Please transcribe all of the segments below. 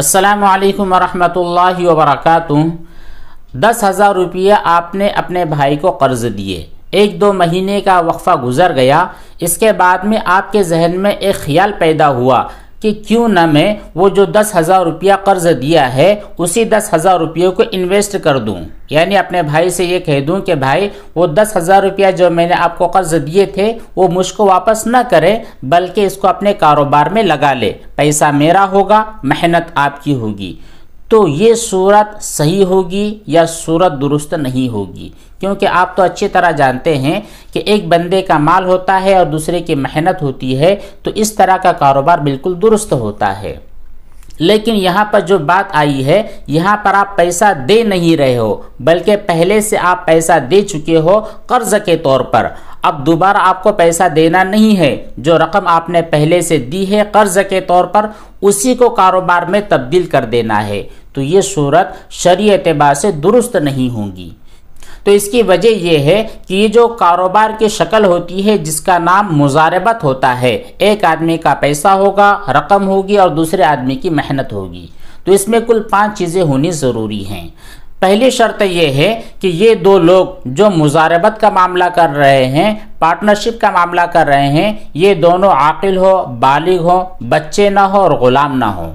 असलकम वरहमल वरक दस हज़ार रुपये आपने अपने भाई को कर्ज़ दिए। एक दो महीने का वक्फ़ा गुज़र गया। इसके बाद में आपके जहन में एक ख्याल पैदा हुआ। कि क्यों ना मैं वो जो दस हज़ार रुपया कर्ज दिया है, उसी दस हज़ार रुपये को इन्वेस्ट कर दूँ। यानी अपने भाई से ये कह दूँ कि भाई, वो दस हज़ार रुपया जो मैंने आपको कर्ज दिए थे, वो मुझको वापस ना करें, बल्कि इसको अपने कारोबार में लगा ले। पैसा मेरा होगा, मेहनत आपकी होगी। तो ये सूरत सही होगी या सूरत दुरुस्त नहीं होगी? क्योंकि आप तो अच्छी तरह जानते हैं कि एक बंदे का माल होता है और दूसरे की मेहनत होती है तो इस तरह का कारोबार बिल्कुल दुरुस्त होता है। लेकिन यहाँ पर जो बात आई है, यहाँ पर आप पैसा दे नहीं रहे हो, बल्कि पहले से आप पैसा दे चुके हो कर्ज के तौर पर। अब दोबारा आपको पैसा देना नहीं है, जो रकम आपने पहले से दी है कर्ज के तौर पर, उसी को कारोबार में तब्दील कर देना है। तो ये सूरत शरी एतबार से दुरुस्त नहीं होंगी। तो इसकी वजह यह है कि ये जो कारोबार की शक्ल होती है, जिसका नाम मुजारबत होता है, एक आदमी का पैसा होगा, रकम होगी और दूसरे आदमी की मेहनत होगी। तो इसमें कुल पाँच चीज़ें होनी ज़रूरी हैं। पहली शर्त यह है कि ये दो लोग जो मुजारबत का मामला कर रहे हैं, पार्टनरशिप का मामला कर रहे हैं, ये दोनों आकिल हो, बालिग हो, बच्चे ना हो और ग़ुलाम ना हो।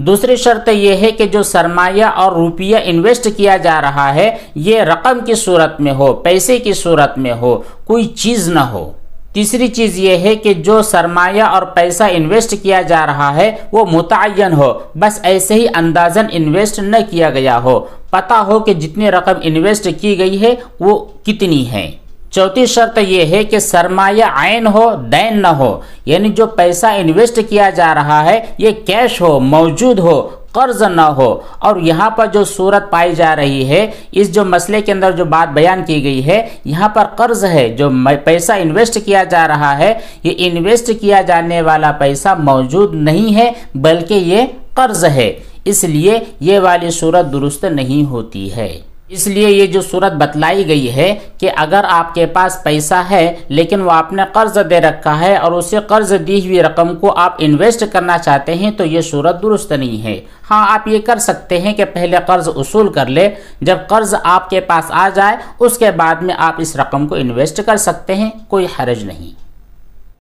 दूसरी शर्त यह है कि जो सरमाया और रुपया इन्वेस्ट किया जा रहा है, ये रकम की सूरत में हो, पैसे की सूरत में हो, कोई चीज़ ना हो। तीसरी चीज़ ये है कि जो सरमाया और पैसा इन्वेस्ट किया जा रहा है, वो मुतन हो, बस ऐसे ही अंदाजन इन्वेस्ट न किया गया हो। पता हो कि जितनी रकम इन्वेस्ट की गई है, वो कितनी है। चौथी शर्त यह है कि सरमाया आयन हो, दैन न हो। यानी जो पैसा इन्वेस्ट किया जा रहा है, ये कैश हो, मौजूद हो, कर्ज न हो। और यहाँ पर जो सूरत पाई जा रही है, इस जो मसले के अंदर जो बात बयान की गई है, यहाँ पर कर्ज है, जो पैसा इन्वेस्ट किया जा रहा है, ये इन्वेस्ट किया जाने वाला पैसा मौजूद नहीं है, बल्कि ये कर्ज है। इसलिए ये वाली सूरत दुरुस्त नहीं होती है। इसलिए ये जो सूरत बतलाई गई है कि अगर आपके पास पैसा है, लेकिन वो आपने कर्ज दे रखा है और उसे कर्ज दी हुई रकम को आप इन्वेस्ट करना चाहते हैं तो ये सूरत दुरुस्त नहीं है। हाँ आप ये कर सकते हैं कि पहले कर्ज उसूल कर ले। जब कर्ज आपके पास आ जाए, उसके बाद में आप इस रकम को इन्वेस्ट कर सकते हैं, कोई हरज नहीं।